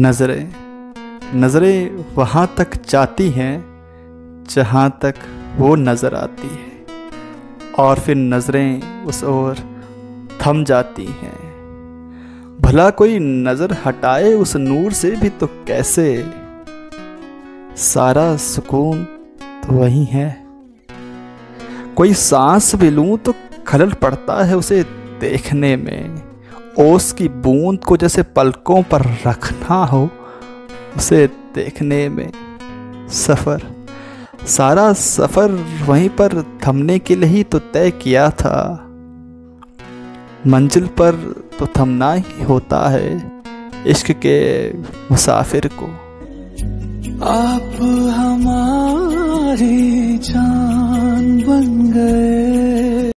नज़रें नज़रें वहाँ तक जाती हैं जहाँ तक वो नज़र आती है। और फिर नज़रें उस ओर थम जाती हैं। भला कोई नज़र हटाए उस नूर से भी तो कैसे? सारा सुकून तो वही है। कोई सांस भी लूँ तो खलल पड़ता है उसे देखने में। ओस की बूंद को जैसे पलकों पर रखना हो, उसे देखने में सफ़र, सारा सफ़र वहीं पर थमने के लिए ही तो तय किया था। मंजिल पर तो थमना ही होता है इश्क के मुसाफिर को। आप हमारी जान